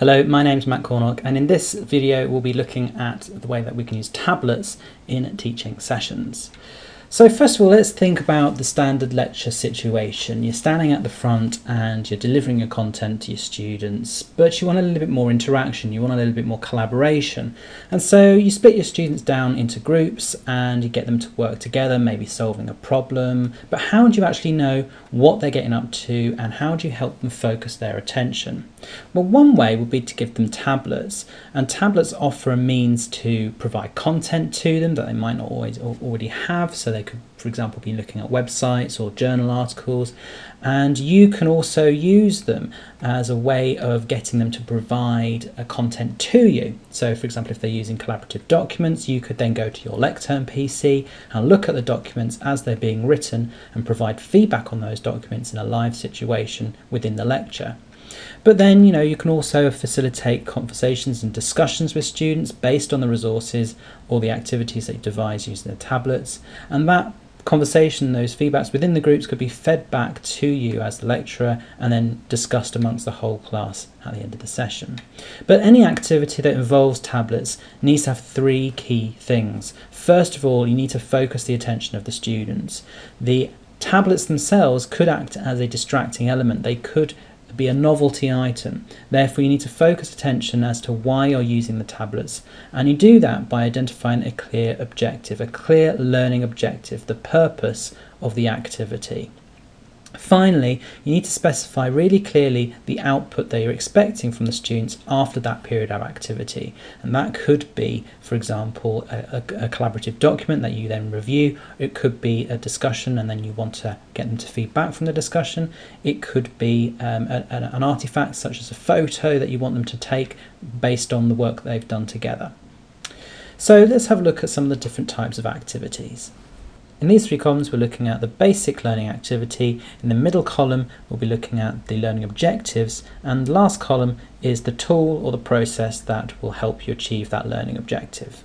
Hello, my name is Matt Cornock and in this video we'll be looking at the way that we can use tablets in teaching sessions. So first of all, let's think about the standard lecture situation. You're standing at the front and you're delivering your content to your students, but you want a little bit more interaction, you want a little bit more collaboration. And so you split your students down into groups and you get them to work together, maybe solving a problem. But how do you actually know what they're getting up to and how do you help them focus their attention? Well, one way would be to give them tablets, and tablets offer a means to provide content to them that they might not always already have, so they they could, for example, be looking at websites or journal articles. And you can also use them as a way of getting them to provide a content to you. So, for example, if they're using collaborative documents, you could then go to your Lectern PC and look at the documents as they're being written and provide feedback on those documents in a live situation within the lecture. But then, you know, you can also facilitate conversations and discussions with students based on the resources or the activities you devise using the tablets. And that conversation, those feedbacks within the groups could be fed back to you as the lecturer and then discussed amongst the whole class at the end of the session. But any activity that involves tablets needs to have three key things. First of all, you need to focus the attention of the students. The tablets themselves could act as a distracting element. They could be a novelty item. Therefore, you need to focus attention as to why you're using the tablets. And you do that by identifying a clear objective, a clear learning objective, the purpose of the activity. Finally, you need to specify really clearly the output that you're expecting from the students after that period of activity. And that could be, for example, a, a, collaborative document that you then review. It could be a discussion and then you want to get them to feedback from the discussion. It could be um, a, an artifact such as a photo that you want them to take based on the work they've done together. So let's have a look at some of the different types of activities. In these three columns, we're looking at the basic learning activity. In the middle column, we'll be looking at the learning objectives. And the last column is the tool or the process that will help you achieve that learning objective.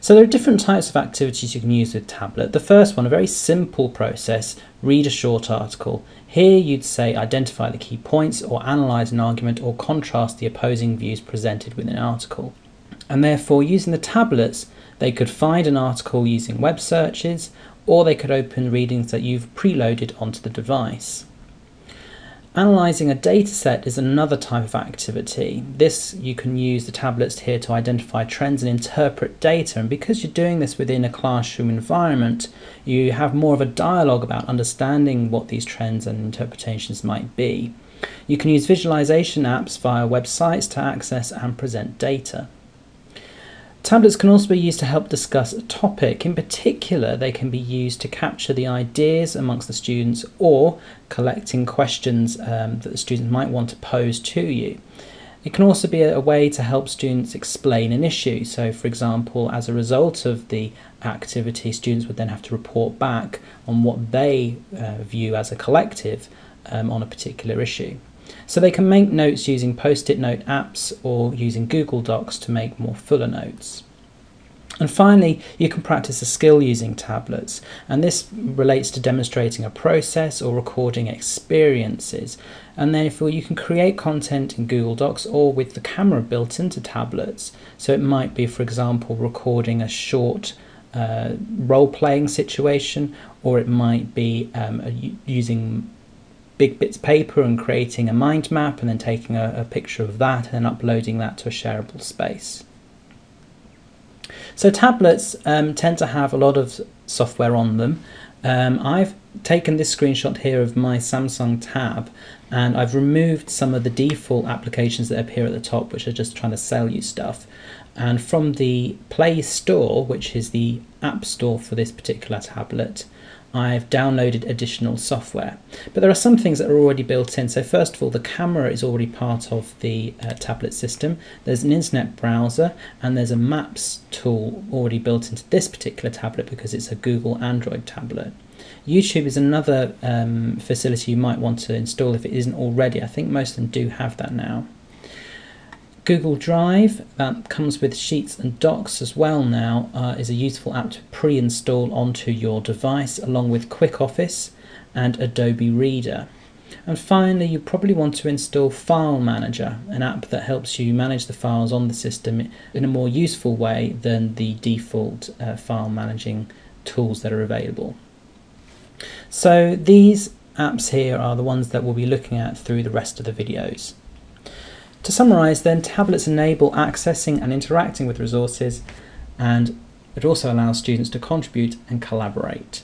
So there are different types of activities you can use with Tablet. The first one, a very simple process, read a short article. Here you'd say identify the key points or analyse an argument or contrast the opposing views presented within an article. And therefore using the tablets they could find an article using web searches, or they could open readings that you've preloaded onto the device. Analysing a dataset is another type of activity. This you can use the tablets here to identify trends and interpret data and because you're doing this within a classroom environment you have more of a dialogue about understanding what these trends and interpretations might be. You can use visualization apps via websites to access and present data. Tablets can also be used to help discuss a topic. In particular, they can be used to capture the ideas amongst the students or collecting questions um, that the students might want to pose to you. It can also be a, way to help students explain an issue. So, for example, as a result of the activity, students would then have to report back on what they uh, view as a collective um, on a particular issue. So they can make notes using post-it note apps or using Google Docs to make more fuller notes. And finally, you can practice a skill using tablets, and this relates to demonstrating a process or recording experiences. And therefore, you can create content in Google Docs or with the camera built into tablets. So it might be, for example, recording a short uh, role playing situation, or it might be um, using big bits paper and creating a mind map and then taking a, a picture of that and then uploading that to a shareable space. So tablets um, tend to have a lot of software on them. Um, I've taken this screenshot here of my Samsung Tab and I've removed some of the default applications that appear at the top which are just trying to sell you stuff. And from the Play Store, which is the app store for this particular tablet, I've downloaded additional software. But there are some things that are already built in. So first of all, the camera is already part of the uh, tablet system. There's an internet browser and there's a maps tool already built into this particular tablet because it's a Google Android tablet. YouTube is another um, facility you might want to install if it isn't already. I think most of them do have that now. Google Drive, that comes with Sheets and Docs as well now, uh, is a useful app to pre-install onto your device along with Quick Office and Adobe Reader. And finally, you probably want to install File Manager, an app that helps you manage the files on the system in a more useful way than the default uh, file managing tools that are available. So these apps here are the ones that we'll be looking at through the rest of the videos. To summarise then, tablets enable accessing and interacting with resources and it also allows students to contribute and collaborate.